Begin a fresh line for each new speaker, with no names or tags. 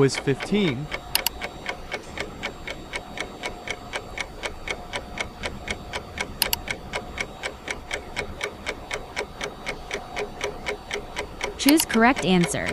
Quiz 15.
Choose correct answer.